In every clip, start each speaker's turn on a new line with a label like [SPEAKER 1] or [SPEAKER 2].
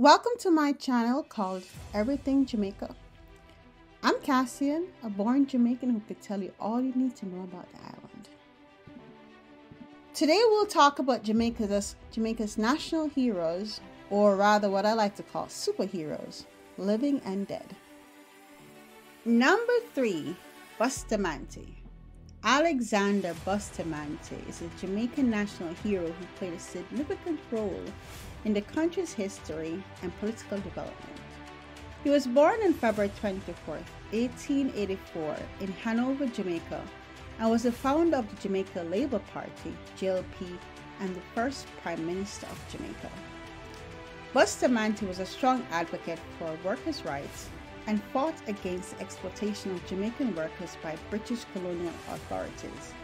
[SPEAKER 1] Welcome to my channel called Everything Jamaica. I'm Cassian, a born Jamaican who could tell you all you need to know about the island. Today we'll talk about Jamaica's, Jamaica's national heroes, or rather what I like to call superheroes, living and dead. Number 3, Bustamante. Alexander Bustamante is a Jamaican national hero who played a significant role in the country's history and political development. He was born on February 24, 1884, in Hanover, Jamaica, and was the founder of the Jamaica Labour Party, JLP, and the first Prime Minister of Jamaica. Bustamante was a strong advocate for workers' rights and fought against the exploitation of Jamaican workers by British colonial authorities.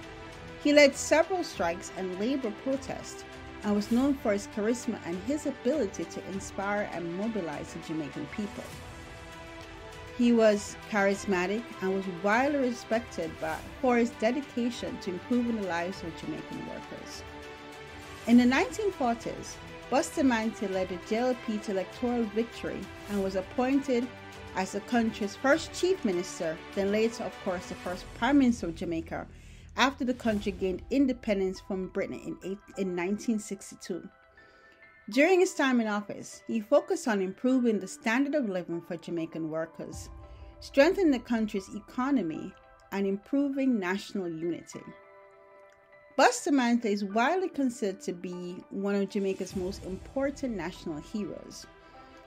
[SPEAKER 1] He led several strikes and labor protests and was known for his charisma and his ability to inspire and mobilize the Jamaican people. He was charismatic and was widely respected by, for his dedication to improving the lives of Jamaican workers. In the 1940s, Bustamante led the JLP to electoral victory and was appointed as the country's first chief minister, then later, of course, the first prime minister of Jamaica after the country gained independence from Britain in, in 1962. During his time in office, he focused on improving the standard of living for Jamaican workers, strengthening the country's economy, and improving national unity. Bustamante is widely considered to be one of Jamaica's most important national heroes.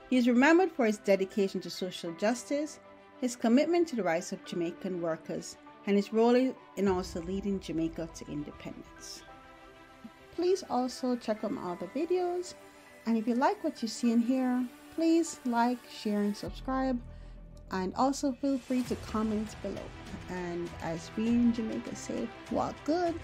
[SPEAKER 1] He is remembered for his dedication to social justice, his commitment to the rights of Jamaican workers, and his role in also leading Jamaica to independence. Please also check out my other videos, and if you like what you see in here, please like, share, and subscribe. And also feel free to comment below. And as we in Jamaica say, walk good